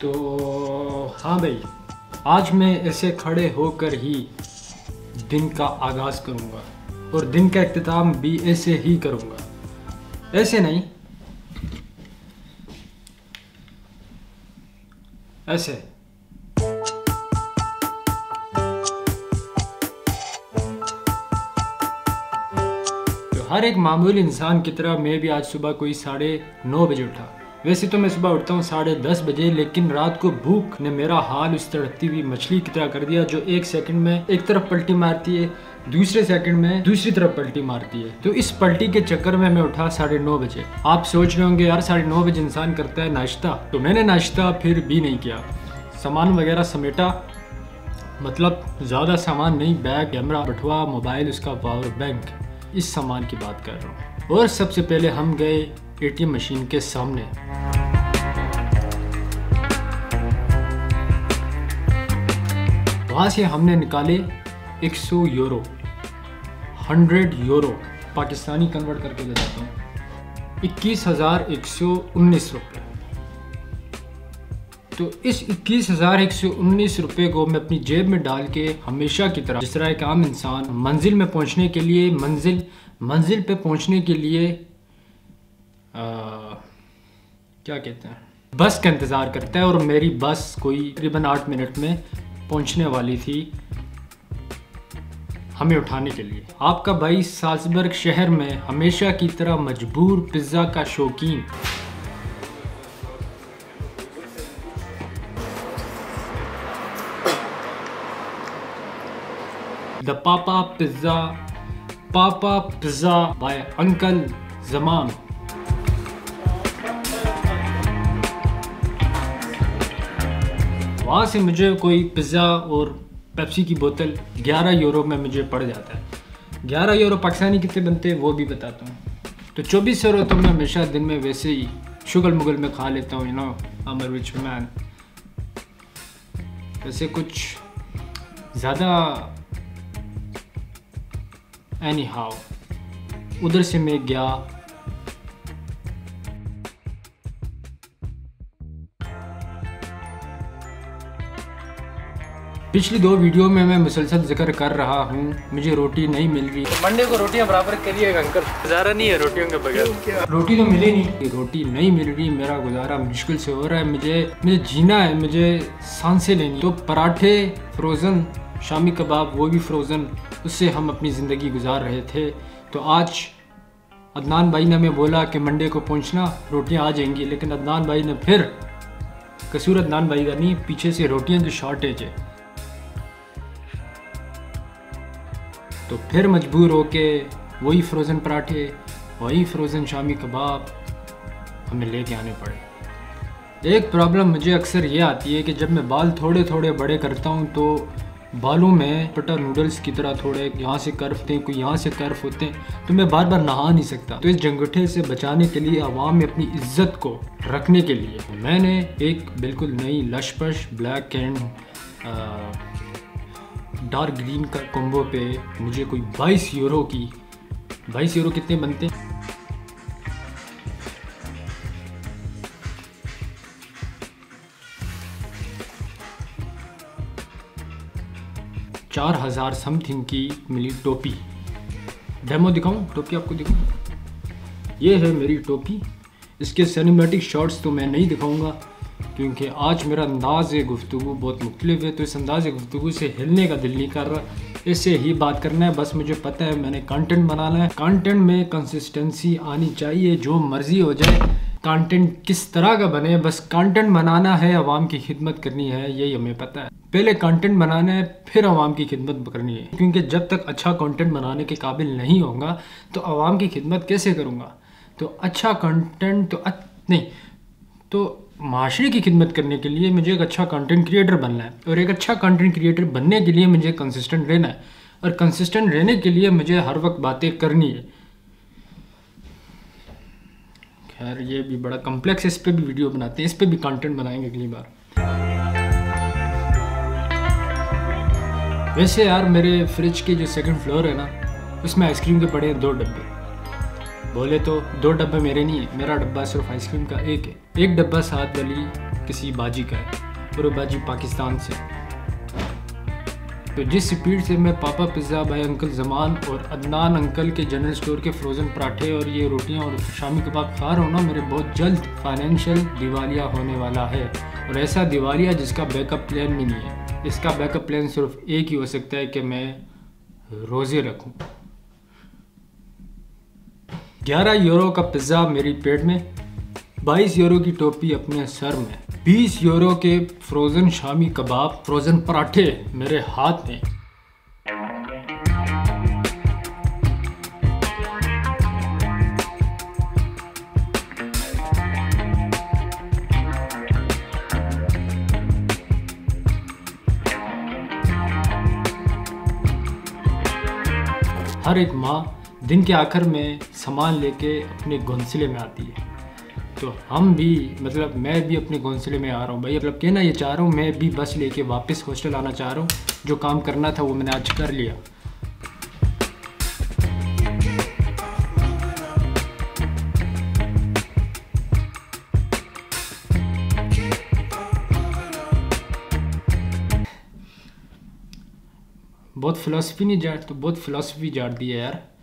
तो हाँ भाई, आज मैं ऐसे खड़े होकर ही दिन का आगाज़ करूँगा और दिन का अख्ताम भी ऐसे ही करूँगा। ऐसे नहीं, ऐसे। तो हर एक मामूली इंसान की तरह मैं भी आज सुबह कोई साढ़े नौ बजे उठा। वैसे तो मैं सुबह उठता हूँ साढ़े दस बजे, लेकिन रात को भूख ने मेरा हाल उस तड़पती हुई मछली की तरह कर दिया, जो एक सेकंड में एक तरफ़ पलटी मारती है, दूसरे सेकंड में दूसरी तरफ़ पलटी मारती है। तो इस पलटी के चक्कर में मैं उठा साढ़े नौ बजे। आप सोच रहे होंगे, यार, साढ़े नौ बजे इंसान करता है नाश्ता। तो मैंने नाश्ता फिर भी नहीं किया। सामान वगैरह समेटा मतलब ज़्यादा सामान नहीं, बैग, कैमरा, बटुआ, मोबाइल, उसका पावर बैंक, इस सामान की बात कर रहा हूँ। और सबसे पहले हम गए एटीएम मशीन के सामने। वहाँ से हमने निकाले 100 यूरो। 100 यूरो पाकिस्तानी कन्वर्ट करके दे देता हूँ। इक्कीस हज़ार एक सौ उन्नीस रुपये तो इस इक्कीस हज़ार एक सौ उन्नीस रुपये को मैं अपनी जेब में डाल के हमेशा की तरह, जिस तरह एक आम इंसान मंजिल में पहुँचने के लिए, मंजिल मंजिल पे पहुँचने के लिए क्या कहते हैं? बस का इंतज़ार करता है और मेरी बस कोई तकरीबन आठ मिनट में पहुँचने वाली थी हमें उठाने के लिए। आपका भाई साल्सबर्ग शहर में हमेशा की तरह मजबूर पिज़्ज़ा का शौकीन। द पापा पिज़्ज़ा पापा पिज़्ज़ा बाय अंकल जमान। वहाँ से मुझे कोई पिज़्ज़ा और पेप्सी की बोतल 11 यूरो में मुझे पड़ जाता है। 11 यूरो पाकिस्तानी कितने बनते हैं वो भी बताता हूँ। तो 24 यूरो तो मैं हमेशा दिन में वैसे ही शुगल मुगल में खा लेता हूँ you know Amar which man वैसे कुछ ज़्यादा एनी हाउ उधर से मैं गया पिछली दो वीडियो में मैं मुसलसल ज़िक्र कर रहा हूँ। मुझे रोटी नहीं मिल रही। मंडे को रोटियाँ बराबर करिएगा अंकल। गुजारा नहीं है रोटियों के बगैर। रोटी तो मिली नहीं। रोटी नहीं मिल रही मेरा गुजारा मुश्किल से हो रहा है। मुझे मुझे जीना है मुझे साँसें लेनी। तो पराठे फ्रोज़न शामी कबाब वो भी फ्रोज़न उससे हम अपनी ज़िंदगी गुजार रहे थे। तो आज अदनान भाई ने हमें बोला कि मंडे को पहुँचना रोटियाँ आ जाएँगी। लेकिन अदनान भाई ने फिर कसूर अदनान भाई का नहीं पीछे से रोटियाँ की शॉर्टेज है। तो फिर मजबूर हो के वही फ्रोज़न पराठे, वही फ्रोज़न शामी कबाब हमें लेके आने पड़े। एक प्रॉब्लम मुझे अक्सर ये आती है कि जब मैं बाल थोड़े थोड़े बड़े करता हूँ तो बालों में पटर नूडल्स की तरह थोड़े यहाँ से कर्फ थे कोई यहाँ से कर्फ होते हैं तो मैं बार बार नहा नहीं सकता। तो इस जंगठे से बचाने के लिए, आवाम में अपनी इज़्ज़त को रखने के लिए मैंने एक बिल्कुल नई लशपश ब्लैक एंड डार्क ग्रीन का कॉम्बो पे मुझे कोई 22 यूरो की 22 यूरो कितने बनते? चार हज़ार समथिंग की मिली टोपी। डेमो दिखाऊँ? टोपी आपको दिखाऊँ? ये है मेरी टोपी। इसके सिनेमेटिक शॉट्स तो मैं नहीं दिखाऊँगा। क्योंकि आज मेरा अंदाज गुफ्तु बहुत मुख्तलिफ़ है तो इस अंदाज गुफ्तु से हिलने का दिल नहीं कर रहा। इससे ही बात करना है, बस मुझे पता है मैंने कंटेंट बनाना है। कंटेंट में कंसिस्टेंसी आनी चाहिए, जो मर्ज़ी हो जाए। कंटेंट किस तरह का बने, बस कंटेंट बनाना है, आवाम की खिदमत करनी है, यही हमें पता है। पहले कंटेंट बनाना है, फिर आवाम की खिदमत करनी है। क्योंकि जब तक अच्छा कंटेंट बनाने के काबिल नहीं होगा तो आवाम की खिदमत कैसे करूँगा? तो अच्छा कंटेंट तो अच... नहीं तो माशरे की खिदमत करने के लिए मुझे एक अच्छा कंटेंट क्रिएटर बनना है और एक अच्छा कंटेंट क्रिएटर बनने के लिए मुझे कंसिस्टेंट रहना है और कंसिस्टेंट रहने के लिए मुझे हर वक्त बातें करनी है। खैर, ये भी बड़ा कम्प्लेक्स है, इस पर भी वीडियो बनाते हैं, इस पर भी कंटेंट बनाएँगे अगली बार। वैसे यार, मेरे फ्रिज के जो सेकंड फ्लोर है ना, उसमें आइसक्रीम के पड़े हैं दो डब्बे। बोले तो दो डब्बे मेरे नहीं है, मेरा डब्बा सिर्फ़ आइसक्रीम का एक है। एक डब्बा साथ वाली किसी बाजी का है, और बाजी पाकिस्तान से तो जिस स्पीड से मैं पापा पिज़्ज़ा, भाई अंकल जमान और अदनान अंकल के जनरल स्टोर के फ्रोज़न पराठे और ये रोटियाँ और शामी कबाब खा रहा हूँ ना, मेरे बहुत जल्द फाइनेंशियल दिवालिया होने वाला है। और ऐसा दिवालिया जिसका बैकअप प्लान भी नहीं है। इसका बैकअप प्लान सिर्फ़ एक ही हो सकता है कि मैं रोज़े रखूँ। ग्यारह यूरो का पिज़्ज़ा मेरी पेट में, बाईस यूरो की टोपी अपने सर में, बीस यूरो के फ्रोज़न शामी कबाब फ्रोज़न पराठे मेरे हाथ में। हर एक माँ दिन के आखिर में सामान लेके अपने घोंसले में आती है। तो हम भी मतलब मैं भी अपने घोंसले में आ रहा हूँ। भाई मतलब कहना ये चाह रहा हूँ, मैं भी बस लेके वापस हॉस्टल आना चाह रहा हूँ। जो काम करना था वो मैंने आज कर लिया। बहुत फ़िलासफ़ी नहीं जाट तो बहुत फ़िलासफ़ी जाट दी है यार।